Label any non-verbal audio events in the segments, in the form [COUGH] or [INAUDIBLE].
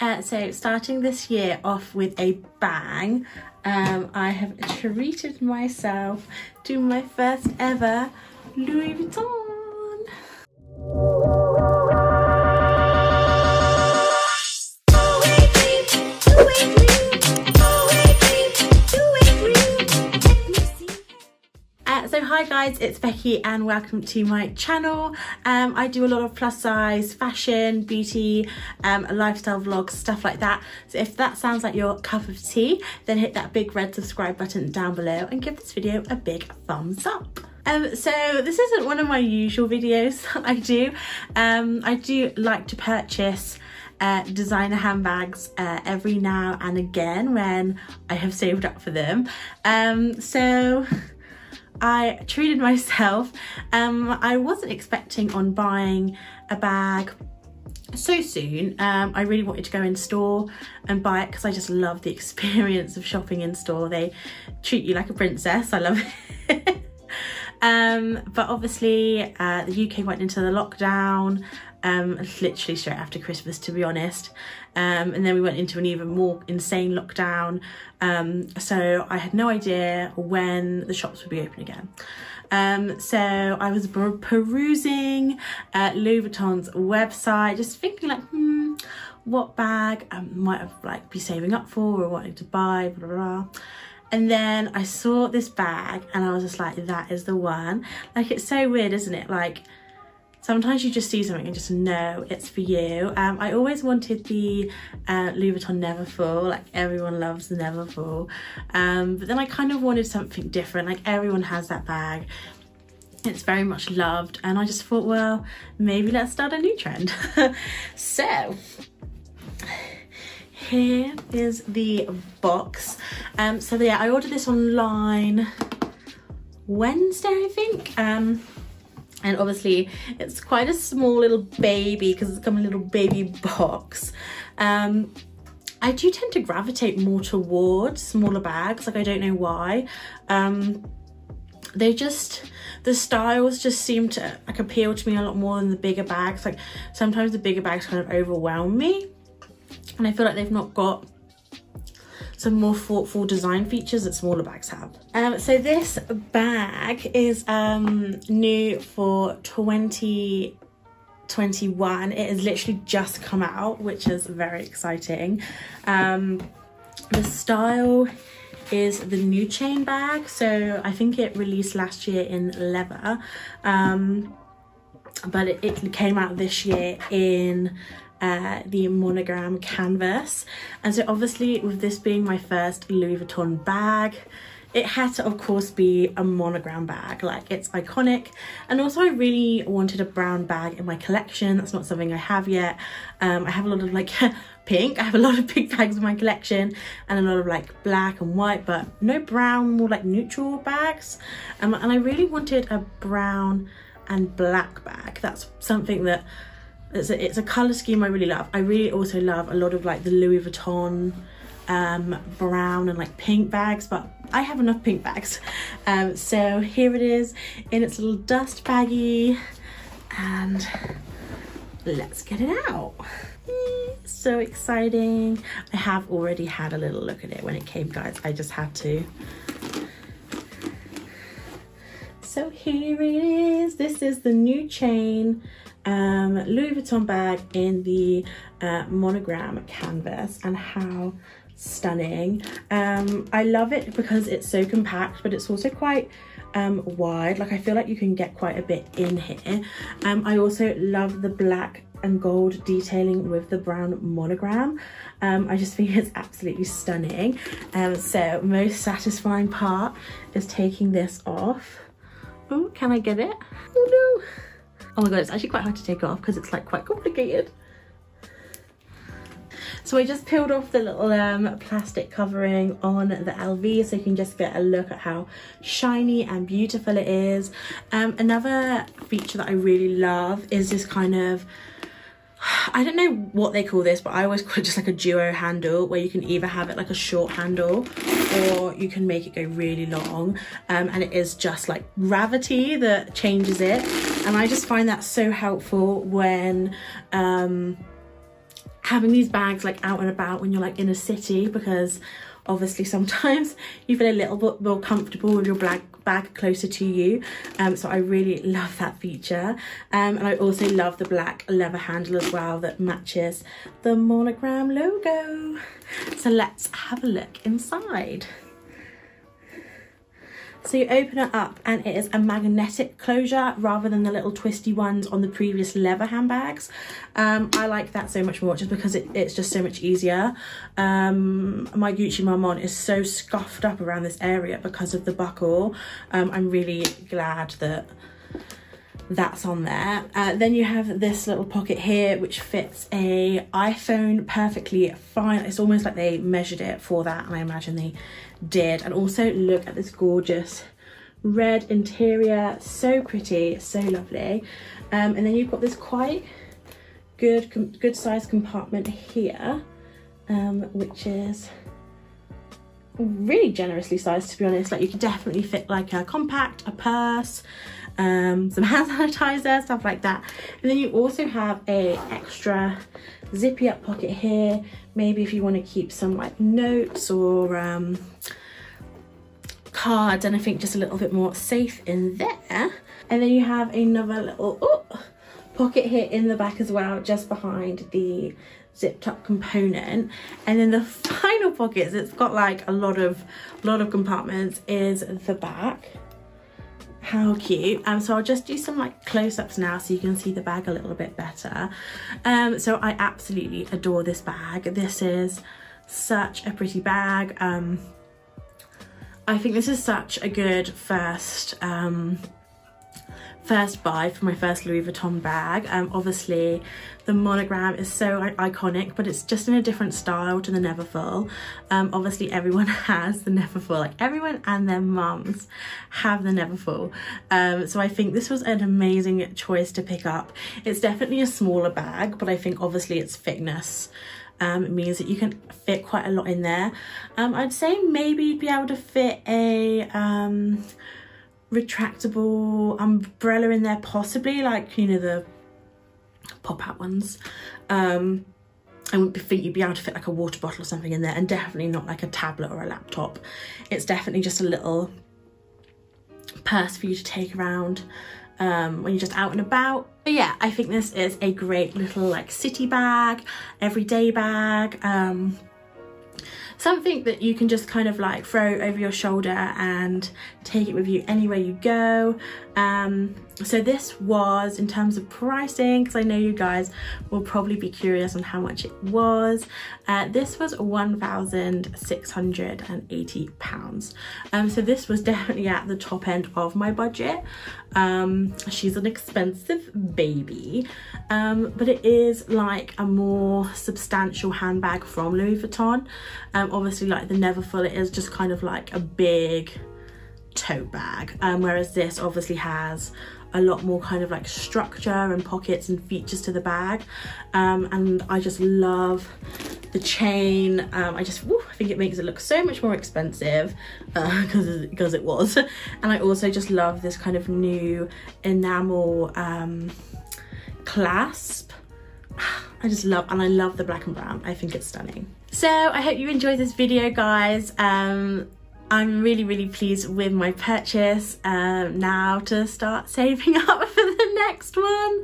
Uh, so starting this year off with a bang, um, I have treated myself to my first ever Louis Vuitton. Hi guys, it's Becky and welcome to my channel. Um, I do a lot of plus size, fashion, beauty, um, lifestyle vlogs, stuff like that. So if that sounds like your cup of tea, then hit that big red subscribe button down below and give this video a big thumbs up. Um, so this isn't one of my usual videos that [LAUGHS] I do. Um, I do like to purchase uh, designer handbags uh, every now and again when I have saved up for them. Um, so I treated myself. Um, I wasn't expecting on buying a bag so soon. Um, I really wanted to go in store and buy it because I just love the [LAUGHS] experience of shopping in store. They treat you like a princess. I love it. [LAUGHS] um, but obviously uh, the UK went into the lockdown um, literally straight after Christmas, to be honest. Um, and then we went into an even more insane lockdown. Um, so I had no idea when the shops would be open again. Um, so I was perusing uh, Louis Vuitton's website, just thinking like, hmm, what bag I might have like be saving up for or wanting to buy, blah, blah, blah. And then I saw this bag and I was just like, that is the one. Like, it's so weird, isn't it? Like, sometimes you just see something and just know it's for you. Um, I always wanted the uh, Louis Vuitton Neverfull, like everyone loves the Neverfull. Um, but then I kind of wanted something different, like everyone has that bag. It's very much loved and I just thought, well, maybe let's start a new trend. [LAUGHS] so, here is the box. Um, so yeah, I ordered this online Wednesday, I think. Um, and obviously it's quite a small little baby because it's come a little baby box. Um, I do tend to gravitate more towards smaller bags like I don't know why. Um, they just the styles just seem to like appeal to me a lot more than the bigger bags. Like sometimes the bigger bags kind of overwhelm me and I feel like they've not got some more thoughtful design features that smaller bags have. Um, so this bag is um, new for 2021. It has literally just come out, which is very exciting. Um, the style is the new chain bag. So I think it released last year in leather. Um, but it, it came out this year in uh, the monogram canvas. And so obviously with this being my first Louis Vuitton bag it had to of course be a monogram bag. Like it's iconic. And also I really wanted a brown bag in my collection. That's not something I have yet. Um, I have a lot of like [LAUGHS] pink. I have a lot of pink bags in my collection and a lot of like black and white but no brown more like neutral bags. Um, and I really wanted a brown and black bag. That's something that it's a, it's a color scheme I really love. I really also love a lot of like the Louis Vuitton um, brown and like pink bags, but I have enough pink bags. [LAUGHS] Um, so here it is in its little dust baggie and let's get it out. So exciting. I have already had a little look at it when it came guys. I just had to. So here it is. This is the new chain um, Louis Vuitton bag in the uh, monogram canvas and how stunning. Um, I love it because it's so compact, but it's also quite um, wide. Like I feel like you can get quite a bit in here. Um, I also love the black and gold detailing with the brown monogram. Um, I just think [LAUGHS] it's absolutely stunning. Um, so most satisfying part is taking this off. Oh, can I get it? Oh no. Oh my god, it's actually quite hard to take off because it's like quite complicated. So I just peeled off the little um, plastic covering on the LV so you can just get a look at how shiny and beautiful it is. Um, another feature that I really love is this kind of I don't know what they call this, but I always [LAUGHS] call it just like a duo handle where you can either have it like a short handle or you can make it go really long. Um, and it is just like gravity that changes it. And I just find that so helpful when um, having these bags like out and about when you're like in a city because obviously sometimes [LAUGHS] you feel a little bit more comfortable with your bag bag closer to you. Um, so I really love that feature. Um, and I also love the black leather handle as well that matches the monogram logo. So let's have a look inside so you open it up and it is a magnetic closure rather than the little twisty ones on the previous leather handbags. Um, I like that so much more just because it, it's just so much easier. Um, my Gucci Marmont is so scuffed up around this area because of the buckle. Um, I'm really glad that that's on there. Uh, then you have this little pocket here which fits a iPhone perfectly fine. It's almost like they measured it for that and I imagine they did. And also look at this gorgeous red interior, so pretty, so lovely. Um, and then you've got this quite good, good size compartment here, um, which is really generously sized to be honest like you could definitely fit like a compact a purse um, some hand [LAUGHS] sanitizer, stuff like that. And then you also have a extra zippy up pocket here. Maybe if you want to keep some like notes or um, cards and I think just a little bit more safe in there. And then you have another little oh, pocket here in the back as well, just behind the zipped up component and then the [LAUGHS] final pockets it's got like a lot of lot of compartments is the back how cute. Um so i'll just do some like close-ups now so you can see the bag a little bit better. Um so i absolutely adore this bag. This is such a pretty bag. Um i think this is such a good first um first buy for my first Louis Vuitton bag. Um, obviously the monogram is so iconic, but it's just in a different style to the Neverfull. Um, obviously everyone [LAUGHS] has the Neverfull, like everyone and their mums have the Neverfull. Um, so I think this was an amazing choice to pick up. It's definitely a smaller bag, but I think obviously its thickness um, means that you can fit quite a lot in there. Um, I'd say maybe you'd be able to fit a um, retractable umbrella in there possibly like you know the pop out ones. Um I wouldn't think you'd be able to fit like a water bottle or something in there and definitely not like a tablet or a laptop. It's definitely just a little purse for you to take around um, when you're just out and about. But yeah I think this is a great little like city bag everyday bag um, something that you can just kind of like throw over your shoulder and take it with you anywhere you go. Um, so this was in terms of pricing because I know you guys will probably be curious on how much it was. Uh, this was 1,680 pounds. Um, so this was [LAUGHS] definitely at the top end of my budget. Um, she's an expensive baby. Um, but it is like a more substantial handbag from Louis Vuitton. Um, obviously like the Neverfull it is just kind of like a big tote bag. Um, whereas this obviously has a lot more kind of like structure and pockets and features to the bag. Um, and I just love the chain. Um, I just woo, I think it makes it look so much more expensive because uh, [LAUGHS] because it was. [LAUGHS] And I also just love this kind of new enamel um, clasp. [SIGHS] I just love and I love the black and brown. I think it's stunning. So I hope you enjoyed this video guys. Um, I'm really, really pleased with my purchase um, now to start saving [LAUGHS] up for the next one.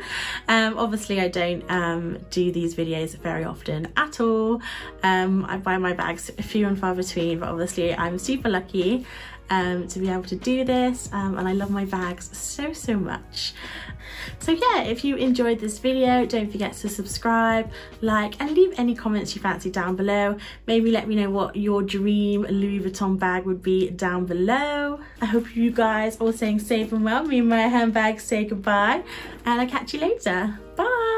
Um, obviously, I don't um, do these videos very often at all. Um, I buy my bags few and far between, but obviously I'm super lucky um, to be able to do this um, and I love my bags so, so much. So yeah, if you enjoyed this video, don't forget to subscribe, like, and leave any comments you fancy down below. Maybe let me know what your dream Louis Vuitton bag would be down below. I hope you guys are staying safe and well. Me and my handbag say goodbye, and I'll catch you later. Bye!